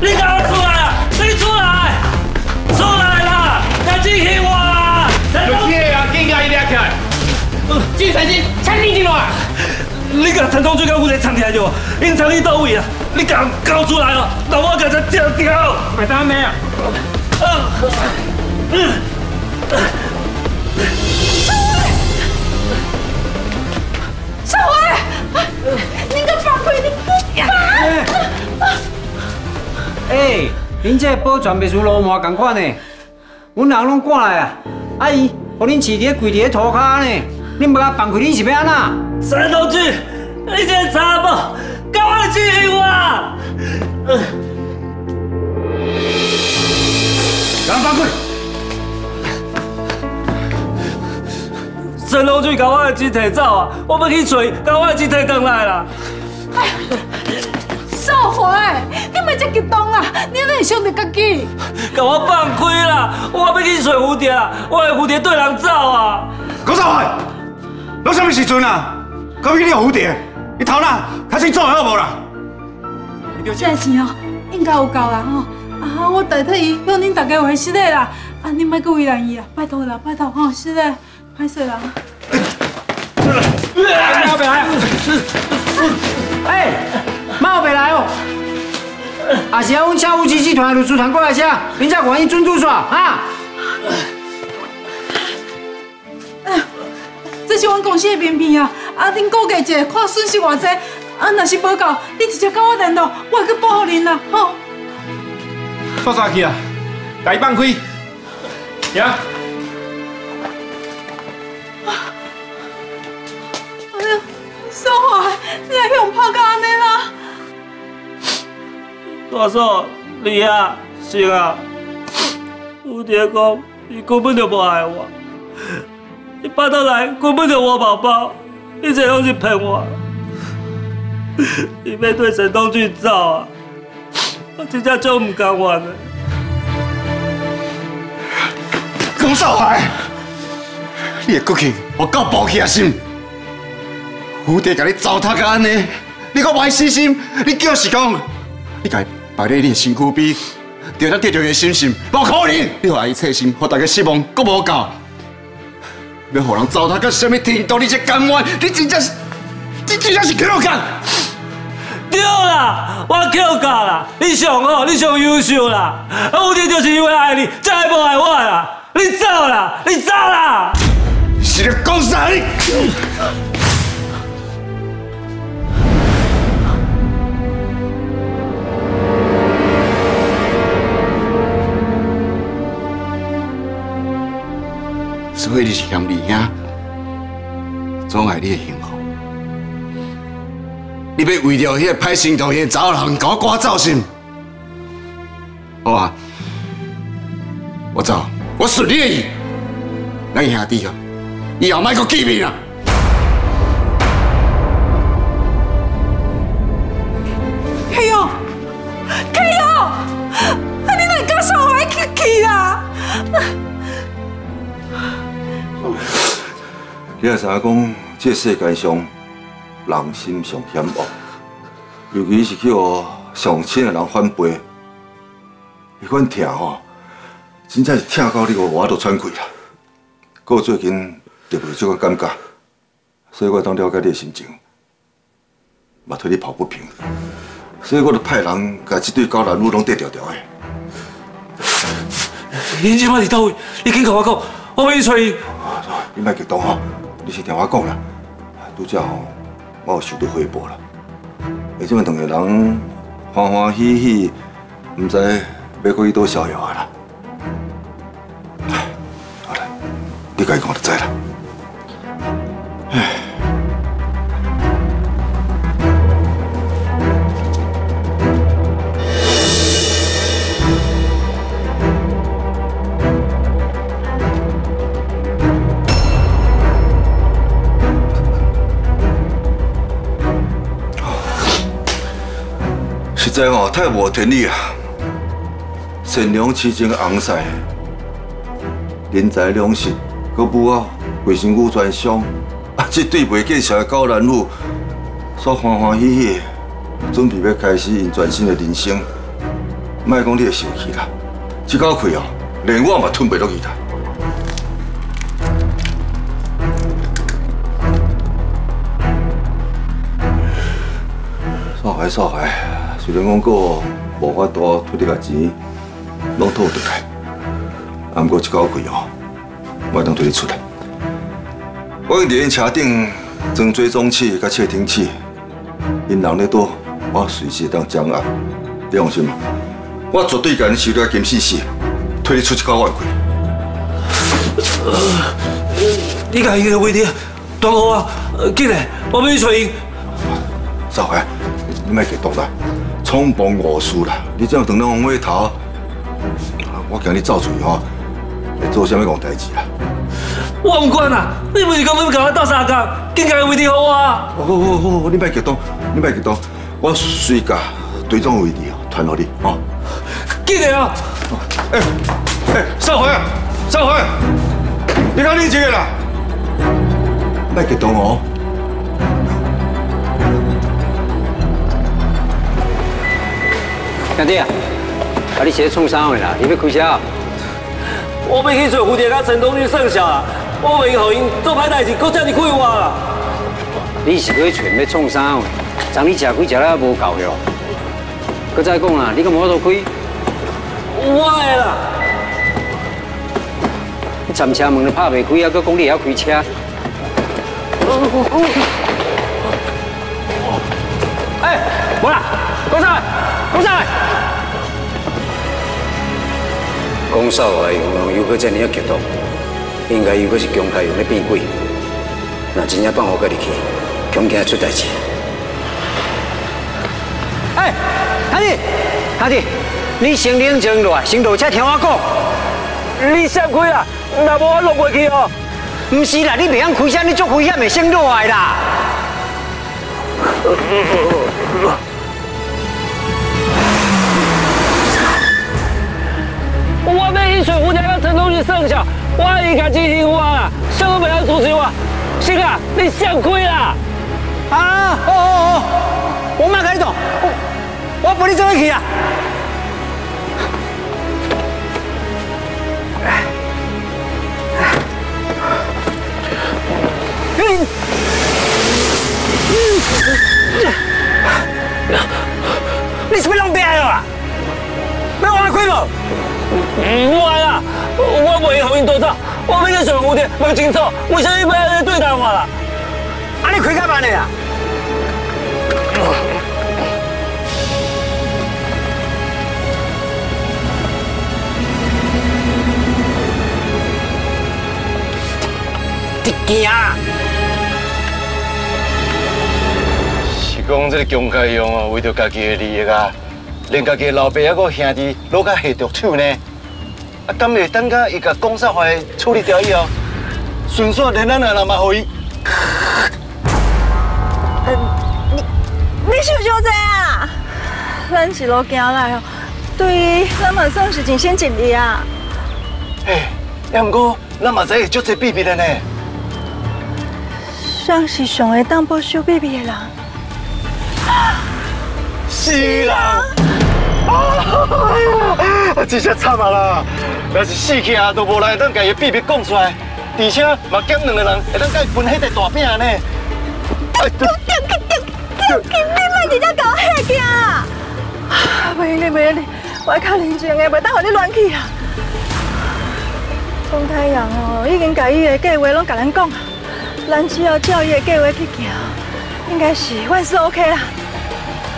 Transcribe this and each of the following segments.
你赶快出来了！你出来，出来啦！赶紧救我啊！有铁啊，紧甲伊抓起来！季财经，请你进来。你甲陈东俊跟吴杰藏起来就，因藏去倒位啊？你赶交出来哦，让我甲他掉掉。快打咩啊？嗯。少伟，你个恁这保全袂输罗马共款呢，阮人拢赶来啊！阿姨，互恁饲伫跪伫涂骹呢，恁要甲放开，恁是要安那？陈同志，你这查某，赶快支援我！敢放开！陈龙俊把我的钱摕走啊！我要去找，把我的钱摕回来啦！哎，少华，你莫这激动啊！你哪会想到家己？把我放开啦！我要去找蝴蝶，我的蝴蝶对人走啊！高少华，到什么时阵啊？到底你有蝴蝶？你头哪？开始做好无啦？这钱哦，应该有够啦吼！啊，我代替伊向恁大家回失礼啦！啊，你莫搁为难伊啊！拜托啦，拜托吼，失礼。拍死了！马别来！哎，来哦！啊是啊，阮车夫集集团的律师团过来车，人家愿意尊住耍啊！这是阮公司的名片啊！啊，恁估计者看损失偌济，啊，若是无够，你直接跟我联络，我会去报给恁啦，吼！坐啥去啊？大放开！呀！少华，你还用拍到安尼啦？大嫂，你啊，是啊。蝴蝶讲，伊根本就无爱我，伊拍倒来根本就我宝宝，一切拢是骗我。伊要对沈东俊走啊，我真正做唔甘愿的。龚少华，你的骨气我够暴气啊心。蝴蝶甲你糟蹋到安尼，你搁歪死心？你就是讲，你该摆在你的身躯边，就当得到伊的信心，无可能！你互伊切心，互大家失望，搁无够，要互人糟蹋到什么程度？你才甘愿？你真正是，你真正是扣干！对啦，我扣干啦！你上好，你上优秀啦！蝴蝶就是因为爱你，才会无爱我啦！你走啦，你走啦！是你讲啥？你？所以你是嫌二兄阻碍你的幸福，你要为了迄个歹心肠的查某人，搞我赶走心？好啊，我走，我顺你的意，咱兄弟哦，以后莫搁见面啊！开勇，开勇，啊你哪敢说我去去啦？你也知影讲，这世界上人心上险恶，尤其是去互上亲的人反背，迄款疼吼，真正是疼到你个我都喘气啦。过最近特别这个感觉，所以我当了解你的心情，嘛替你抱不平，所以我就派人把这对狗男女拢带调调的。你今摆伫倒位？你紧跟我讲，我要去找伊。你莫激动吼。你是听我讲啦，拄则吼，我有收到回报啦。而且同个人欢欢喜喜，唔知要过去多逍遥啊啦。好了，你该讲就知啦。实哦，太无天理啊！善良痴情红婿，人才两失，搁母啊贵身骨全伤，啊，这对袂见笑的高男女，煞欢欢喜喜，准备要开始因全新的人生。莫讲你会生气啦，这口气哦，连我嘛吞不落去啦。少海少海，虽然讲过无法度摕你个钱，拢吐回来，啊，不过这口气哦，我当推你出来。我伫因车顶装追踪器、甲窃听器，因人咧多，我随时当掌握。你放心嘛，我绝对甲你收了金死死，推你出一个外气。你家迄个位置断好啊！进来，我要去找伊。少海，你莫激动啦，匆忙误事啦，你这样等到往尾头，我惊你走出去吼，会做啥物戆代志啦？我唔管啦，你不是讲要甲我斗相共，紧家位置好我啊！好好好好，你别激动，你别激动，我随家队长位置哦，传互你吼。紧嘞啊！哎哎，少辉，少辉，你看你这个啦，别激动哦。兄弟啊，啊你是创啥的啦？你要开车？我要去找蝴蝶甲陈东去算账啊！我袂互因做歹代志，搁叫你开我啦！你是去传要创啥的？昨你食亏食了无够哟？搁再讲啦，你个摩托开？我的啦！你站车门都拍袂开啊，搁讲你会晓开车？哎，无啦，讲啥？讲啥？讲少来用用又搁这样激动，应该又搁是强开用咧变鬼。那真正放我家己去，恐惊出代志。哎，阿弟，阿弟，你先冷静落来，先落车听我讲。你闪开啦！若无我落袂去哦。唔是啦，你袂晓开车，你足危险的，先落来啦。我要去找蝴蝶甲陈东去算小，我已经执行我啦，啥都袂晓阻止我。星啊，你闪开啦！啊，哦哦哦，我马跟你走，我我陪你走去啊。你是不是弄病啊？要我开无？唔爱啦，我袂互因夺走，我要去找蝴蝶，问清楚为什么要安尼对待我啦？啊，你开干嘛呢啊？你惊啊？是讲这个姜开勇哦，为着家己的利益啊，连家己的老爸还个兄弟落甲下毒手呢？啊，敢会等甲伊甲江少华处理掉以后，顺续连咱两人嘛互伊？你你想想这啊？咱一路行来哦，对咱嘛算是尽心尽力啊。嘿，要毋过咱嘛知会足侪秘密的呢。上是上会当保守秘密的人。是啦！哎呀，真是惨啊啦！若是死去啊，都无人会当家己秘密讲出来，而且嘛减两个人会当甲伊分迄个大饼呢。哎，丢丢丢丢丢！你莫直接搞吓惊啊！袂用你袂用你，我较认真的，袂当互你乱去啊。公太阳哦，已经甲伊的计划拢甲咱讲，咱只要照伊的计划去行，应该是万事 OK 啦。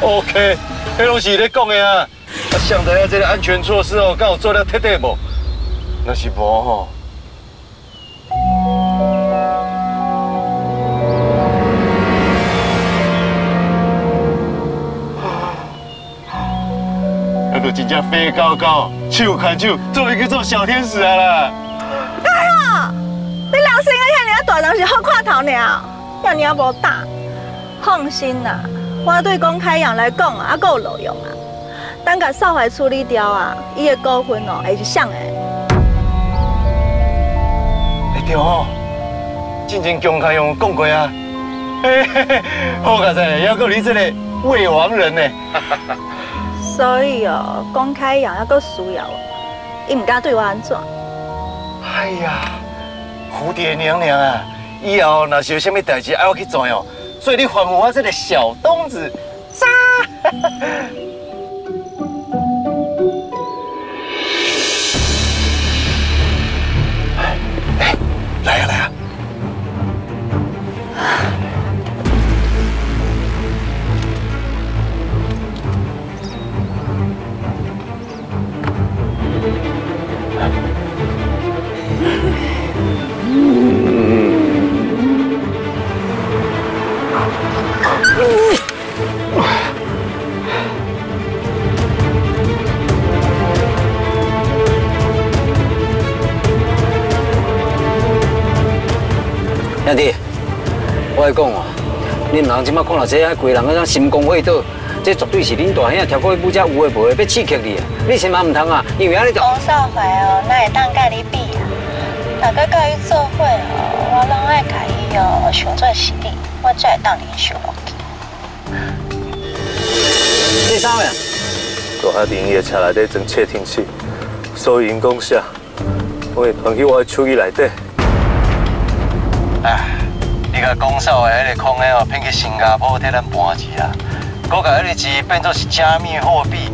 OK，迄拢是咧讲的啊。啊，上知影这个安全措施哦，敢有做了彻底无？若是无吼，那就真正飞高高，手牵手，做一个做小天使啊啦！哎呀，你人生个遐尔大，人是好看头尔，遐尔无大。放心啦，我对公开阳来讲啊，还够路用啊。等甲少怀处理掉啊，伊的股份哦，会是谁的？对吼，之前姜开勇讲过啊，嘿嘿嘿，好佳哉，还有你这个未亡人呢。所以哦，公开养要够需要，伊唔敢对我安怎？哎呀，蝴蝶娘娘啊，以后若是有啥物代志爱我去做哦，所以你还我这个小东子。杀！兄弟，我来讲哦，恁人即摆看到这啊，规人啊像心公火倒，这绝对是恁大兄跳过去武家有诶无诶要刺激你啊！你千万唔通啊，因为安尼就江少怀哦，那会当甲你比啊？大家甲伊做伙哦，我拢爱甲伊哦，想做是你，我才会当联想落去。第三位，大兄弟伊的车内底装窃听器，所以因讲啥，我会传去我的手机内底。哎，你甲讲少的迄个空的哦，骗去新加坡替咱搬钱啊，搁甲迄个钱变做是加密货币，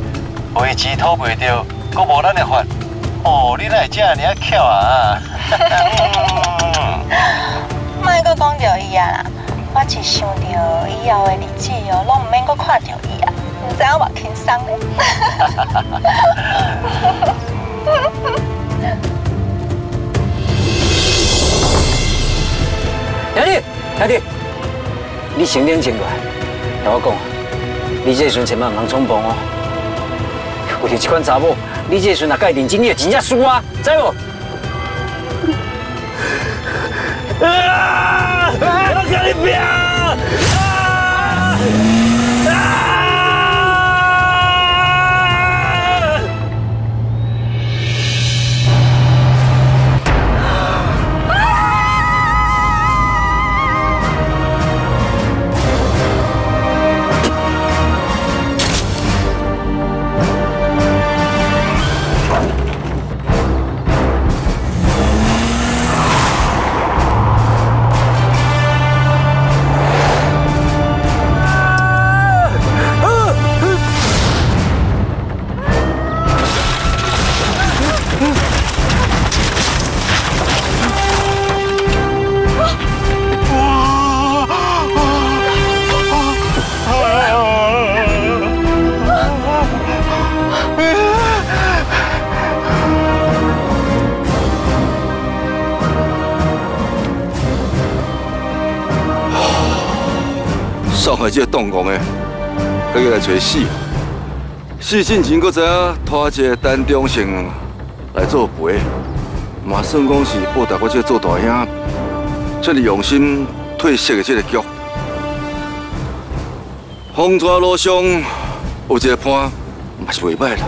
为钱讨袂着，搁无咱的法。哦，你哪会这样尔巧啊？莫搁讲着伊啊啦，我一想着以后的日子哦，拢唔免搁看着伊啊，唔知影偌轻松兄弟，兄弟，你先冷静下来，听我讲，你这阵千万唔通冲动哦。为了这款查某，你这阵若改认真，你就真正输啊，知无？啊！少怀这个动工的，佮伊来找死。死进前，搁知影拖一个单中性来做陪，嘛算讲是报答我这个做大兄，这么用心褪色的这个局。风沙路上有一个伴，嘛是袂歹啦。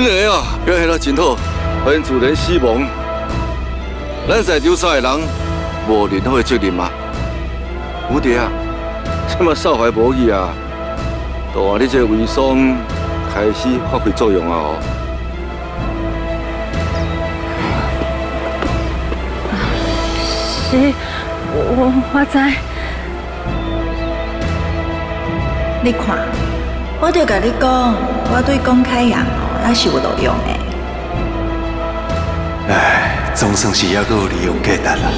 你两个啊，表现得真好，发现自然死亡。咱在场三个人无任何的责任吗？蝴蝶啊，这么少怀无去啊，大汉你这个威霜开始发挥作用啊！哦，是，我我知。你看，我就甲你讲，我对公开人还，是有路用的。唉，总算是还阁有利用价值啦。